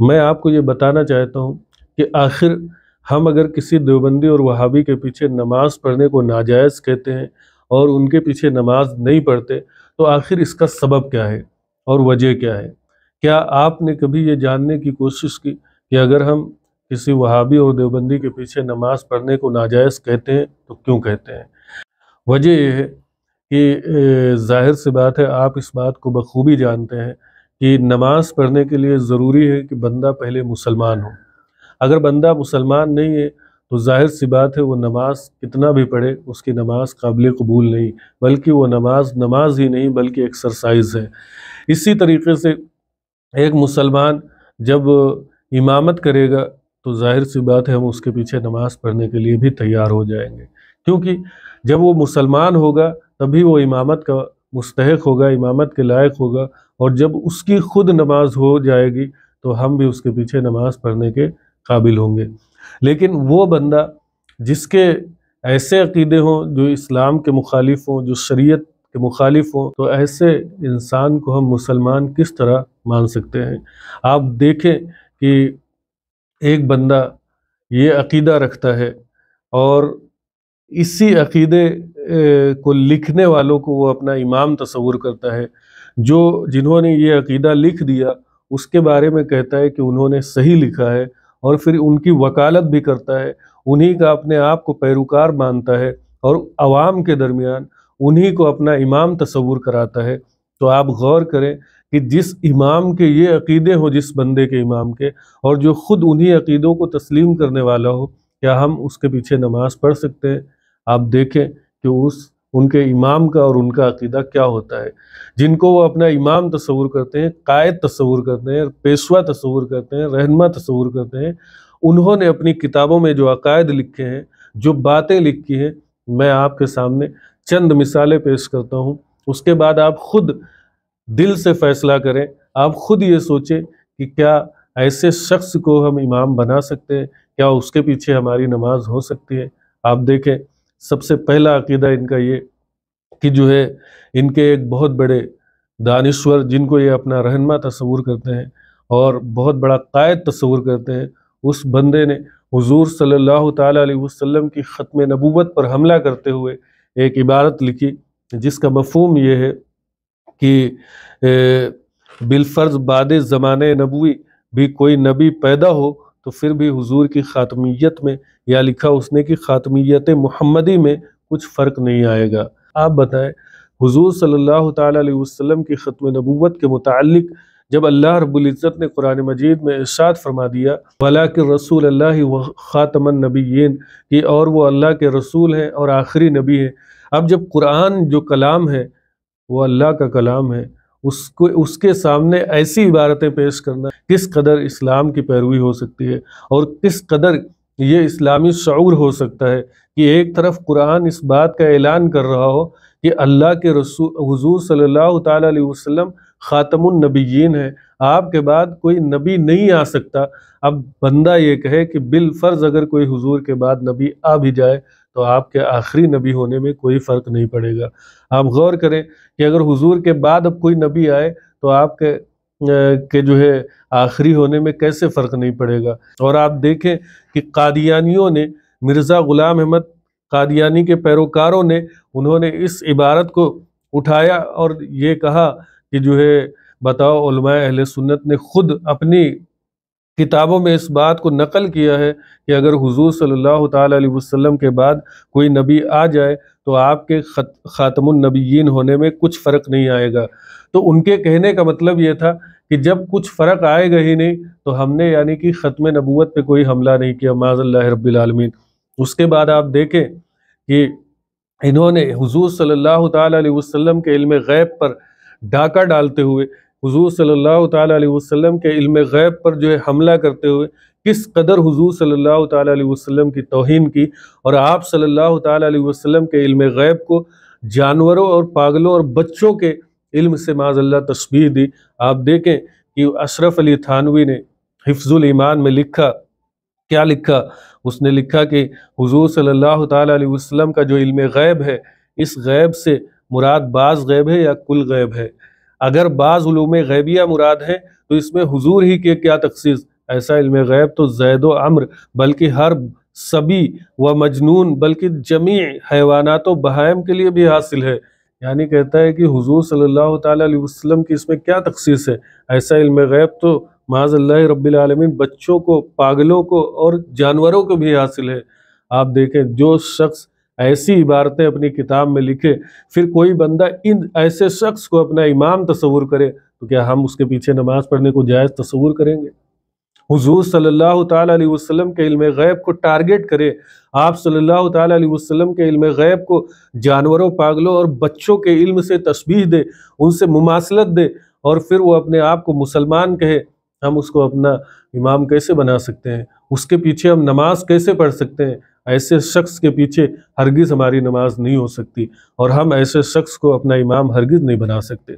मैं आपको ये बताना चाहता हूँ कि आखिर हम अगर किसी देवबंदी और वहाबी के पीछे नमाज़ पढ़ने को नाजायज़ कहते हैं और उनके पीछे नमाज़ नहीं पढ़ते तो आखिर इसका सबब क्या है और वजह क्या है? क्या आपने कभी ये जानने की कोशिश की कि अगर हम किसी वहाबी और देवबंदी के पीछे नमाज़ पढ़ने को नाजायज़ कहते हैं तो क्यों कहते हैं? वजह यह है कि ज़ाहिर सी बात है, आप इस बात को बखूबी जानते हैं कि नमाज़ पढ़ने के लिए ज़रूरी है कि बंदा पहले मुसलमान हो। अगर बंदा मुसलमान नहीं है तो ज़ाहिर सी बात है वो नमाज़ कितना भी पढ़े, उसकी नमाज़ काबिल कबूल नहीं, बल्कि वो नमाज़ नमाज़ ही नहीं, बल्कि एक्सरसाइज है। इसी तरीके से एक मुसलमान जब इमामत करेगा तो ज़ाहिर सी बात है हम उसके पीछे नमाज़ पढ़ने के लिए भी तैयार हो जाएँगे। क्योंकि जब वो मुसलमान होगा, तभी वो इमामत का मुस्तक होगा, इमामत के लायक होगा और जब उसकी खुद नमाज़ हो जाएगी तो हम भी उसके पीछे नमाज़ पढ़ने के काबिल होंगे। लेकिन वो बंदा जिसके ऐसे अकीदे हों, जो इस्लाम के मुखालिफ हों, जो शरीयत के मुखालिफ हों तो ऐसे इंसान को हम मुसलमान किस तरह मान सकते हैं? आप देखें कि एक बंदा ये अकीदा रखता है और इसी अकीदे को लिखने वालों को वो अपना इमाम तस्वुर करता है। जो जिन्होंने ये अकीदा लिख दिया, उसके बारे में कहता है कि उन्होंने सही लिखा है और फिर उनकी वकालत भी करता है। उन्हीं का अपने आप को पैरोकार मानता है और आवाम के दरमियान उन्हीं को अपना इमाम तस्वूर कराता है। तो आप गौर करें कि जिस इमाम के ये अकीदे हो, जिस बंदे के इमाम के, और जो ख़ुद उन्हीं अकीदों को तस्लीम करने वाला हो, क्या हम उसके पीछे नमाज़ पढ़ सकते हैं? आप देखें कि उस, उनके इमाम का और उनका अकीदा क्या होता है। जिनको वो अपना इमाम तस्वुर करते हैं, कायद तस्वूर करते हैं, पेशवा तस्वुर करते हैं, रहनमा तस्वूर करते हैं, उन्होंने अपनी किताबों में जो अकायद लिखे हैं, जो बातें लिखी हैं, मैं आपके सामने चंद मिसालें पेश करता हूँ। उसके बाद आप खुद दिल से फैसला करें, आप खुद ये सोचें कि क्या ऐसे शख्स को हम इमाम बना सकते हैं, क्या उसके पीछे हमारी नमाज़ हो सकती है। आप देखें सबसे पहला अकीदा इनका ये कि जो है, इनके एक बहुत बड़े दानश्वर जिनको ये अपना रहनमा तस्वूर करते हैं और बहुत बड़ा कायद तस्वूर करते हैं, उस बंदे ने हुजूर सल्लल्लाहु अलैहि वसल्लम की ख़त्म नबूवत पर हमला करते हुए एक इबारत लिखी, जिसका मफहम ये है कि बिलफ़र्ज़ बाद ज़माने नबूई भी कोई नबी पैदा हो तो फिर भी हुजूर की ख़ातमियत में या लिखा उसने कि ख़ातमियत मोहम्मदी में कुछ फ़र्क नहीं आएगा। आप बताएँ, हुजूर सल्लल्लाहु अलैहि वसल्लम की ख़त्म नबूवत के मुतालिक जब अल्लाह रब्बुल ने कुरान मजीद में इरशाद फरमा दिया वला के रसूल अल्लाह व ख़ातमन नबीन कि और वो अल्लाह के रसूल हैं और आखिरी नबी हैं। अब जब कुरान जो कलाम है, वो अल्लाह का कलाम है उसको, उसके सामने ऐसी इबारतें पेश करना किस कदर इस्लाम की पैरवी हो सकती है और किस कदर ये इस्लामी शूर हो सकता है कि एक तरफ़ कुरान इस बात का ऐलान कर रहा हो कि अल्लाह के रसूल हुजूर सल्लल्लाहु अलैहि वसल्लम ख़ातमुन्नबीयीन है। आपके बाद कोई नबी नहीं आ सकता। अब बंदा ये कहे कि बिल फ़र्ज़ अगर कोई हुजूर के बाद नबी आ भी जाए तो आपके आखिरी नबी होने में कोई फ़र्क नहीं पड़ेगा। आप गौर करें कि अगर हुजूर के बाद अब कोई नबी आए तो आपके के जो है आखिरी होने में कैसे फ़र्क नहीं पड़ेगा। और आप देखें कि कादियानियों ने, मिर्ज़ा ग़ुलाम अहमद कादियानी के पैरोकारों ने, उन्होंने इस इबारत को उठाया और ये कहा कि जो है, बताओ अहल सुन्नत ने खुद अपनी किताबों में इस बात को नकल किया है कि अगर हुजूर सल्लल्लाहु अलैहि वसल्लम के बाद कोई नबी आ जाए तो आपके ख़ातमुन्नबीयीन होने में कुछ फ़र्क नहीं आएगा। तो उनके कहने का मतलब ये था कि जब कुछ फ़र्क आएगा ही नहीं तो हमने यानी कि ख़त्म नबूत पे कोई हमला नहीं किया माज़ल्ला रब्बिल उसके बाद आप देखें कि इन्होंने हुजूर सल्लल्लाहु अलैहि के इल्म गैब पर डाका डालते हुए हुजूर सल्लल्लाहु अलैहि वसल्लम के इल्म गैब पर जो है हमला करते हुए किस कदर हुजूर सल्लल्लाहु अलैहि वसल्लम की तोहन की और आप सल्लल्लाहु अलैहि वसल्लम के इल्म गैब को जानवरों और पागलों और बच्चों के इल्म से माजल्ला तस्वीर दी। आप देखें कि अशरफ अली थानवी ने हिफ्जुल ईमान में लिखा, क्या लिखा? उसने लिखा कि हुजूर सल्लल्लाहु अलैहि वसल्लम का जो इल्म गैब है, इस गैब से मुराद बाज़ गैब है या कुल गैब है? अगर बाज़ गैबिया मुराद है तो इसमें हुजूर ही के क्या तखसीस? ऐसा इल्म गैब तो जैद अम्र, बल्कि हर सभी व मजनून, बल्कि जमी हैवानात बहायम के लिए भी हासिल है। यानी कहता है कि हुजूर सल्लल्लाहु अलैहि वसल्लम की इसमें क्या तखसीस है? ऐसा इल्म गैब तो माजल्ला रब्बिल बच्चों को, पागलों को और जानवरों को भी हासिल है। आप देखें, जो शख्स ऐसी इबारतें अपनी किताब में लिखे, फिर कोई बंदा इन ऐसे शख्स को अपना इमाम तस्वुर करे तो क्या हम उसके पीछे नमाज़ पढ़ने को जायज़ तस्वुर करेंगे? हुजूर सल्लल्लाहु अलैहि वसल्लम के इल्म गैब को टारगेट करे, आप सल्लल्लाहु अलैहि वसल्लम के इल्म गैब को जानवरों, पागलों और बच्चों के इल्म से तस्बीह दे, उनसे मुमासलत दे और फिर वो अपने आप को मुसलमान कहे, हम उसको अपना इमाम कैसे बना सकते हैं? उसके पीछे हम नमाज़ कैसे पढ़ सकते हैं? ऐसे शख्स के पीछे हरगिज़ हमारी नमाज़ नहीं हो सकती और हम ऐसे शख्स को अपना इमाम हरगिज़ नहीं बना सकते।